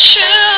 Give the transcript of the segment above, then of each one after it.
Sure.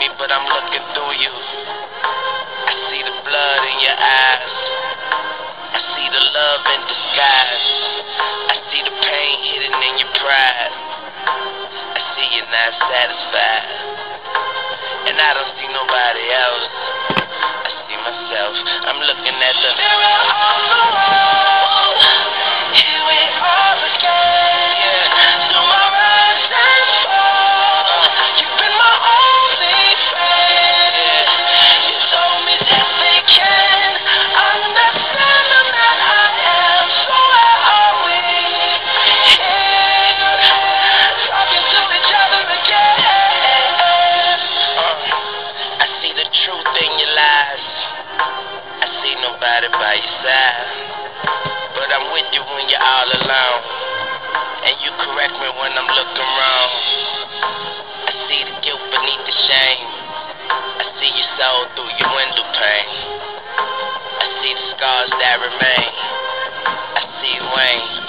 me, but I'm looking through you. I see the blood in your eyes. I see the love in disguise. I see the pain hidden in your pride. I see you're not satisfied. And I don't see nobody else. I see myself. I'm looking at the mirror. When you're all alone. And you correct me when I'm looking wrong. I see the guilt beneath the shame. I see your soul through your window pane. I see the scars that remain. I see. I'm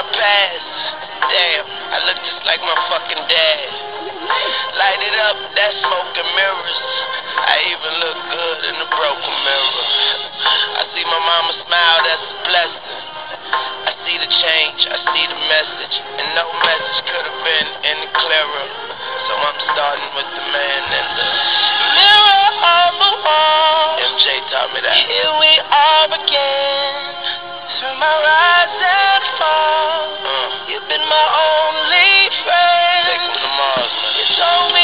my past. Damn, I look just like my fucking dad. Light it up, that's smoke and mirrors. I even look good in the broken mirror. I see my mama smile, that's a blessing. I see the change, I see the message, and no message could have been any clearer. So I'm starting with the man in the mirror on the wall. MJ taught me that. Here we are again, through my rise my only friend. Take me to Mars, man. You told me